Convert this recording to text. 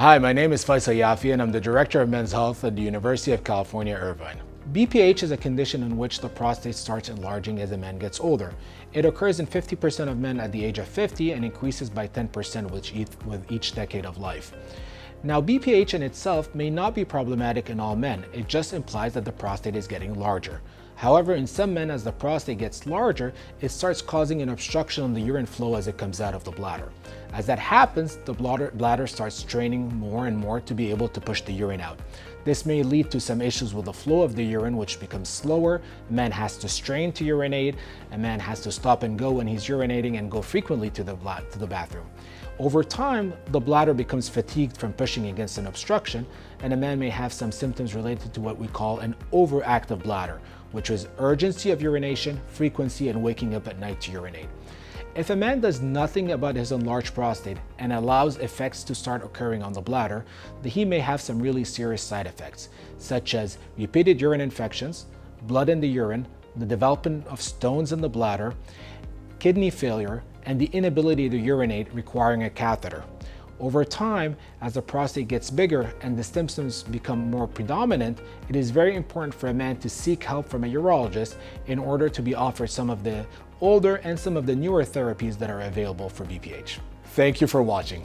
Hi, my name is Faysal Yafi and I'm the Director of Men's Health at the University of California, Irvine. BPH is a condition in which the prostate starts enlarging as a man gets older. It occurs in 50% of men at the age of 50 and increases by 10% with each, with each decade of life. Now, BPH in itself may not be problematic in all men, it just implies that the prostate is getting larger. However, in some men, as the prostate gets larger, it starts causing an obstruction on the urine flow as it comes out of the bladder. As that happens, the bladder, bladder starts straining more and more to be able to push the urine out. This may lead to some issues with the flow of the urine, which becomes slower. A man has to strain to urinate. A man has to stop and go when he's urinating and go frequently to the, to the bathroom. Over time, the bladder becomes fatigued from pushing against an obstruction, and a man may have some symptoms related to what we call an overactive bladder, which is urgency of urination, frequency, and waking up at night to urinate. If a man does nothing about his enlarged prostate and allows effects to start occurring on the bladder, he may have some really serious side effects, such as repeated urine infections, blood in the urine, the development of stones in the bladder, kidney failure, and the inability to urinate requiring a catheter. Over time, as the prostate gets bigger and the symptoms become more predominant, it is very important for a man to seek help from a urologist in order to be offered some of the older and some of the newer therapies that are available for BPH. Thank you for watching.